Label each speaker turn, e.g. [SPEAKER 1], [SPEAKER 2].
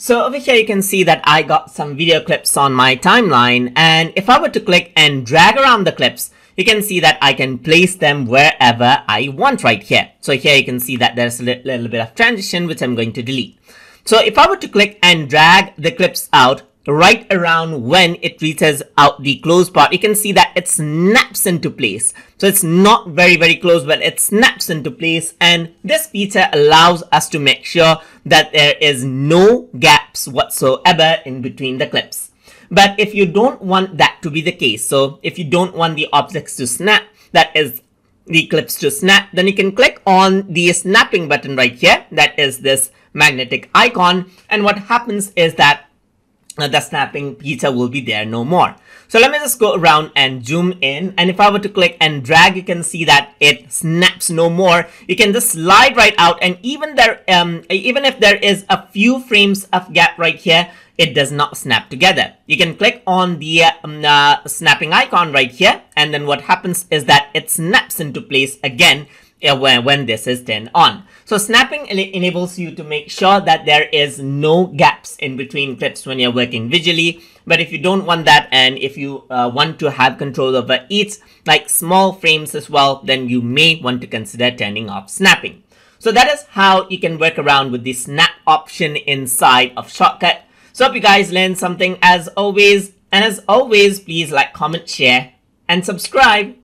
[SPEAKER 1] So over here you can see that I got some video clips on my timeline and if I were to click and drag around the clips, you can see that I can place them wherever I want right here. So here you can see that there's a little bit of transition which I'm going to delete. So if I were to click and drag the clips out, right around when it reaches out the close part, you can see that it snaps into place. So it's not very, very close, but it snaps into place. And this feature allows us to make sure that there is no gaps whatsoever in between the clips. But if you don't want that to be the case, so if you don't want the objects to snap, that is the clips to snap, then you can click on the snapping button right here. That is this magnetic icon. And what happens is that the snapping pizza will be there no more. So let me just go around and zoom in. And if I were to click and drag, you can see that it snaps no more. You can just slide right out. And even there, um, even if there is a few frames of gap right here, it does not snap together. You can click on the um, uh, snapping icon right here. And then what happens is that it snaps into place again when, when this is turned on. So snapping enables you to make sure that there is no gaps in between clips when you're working visually. But if you don't want that and if you uh, want to have control over each like small frames as well, then you may want to consider turning off snapping. So that is how you can work around with the snap option inside of Shotcut. So hope you guys learned something as always. And as always, please like, comment, share, and subscribe.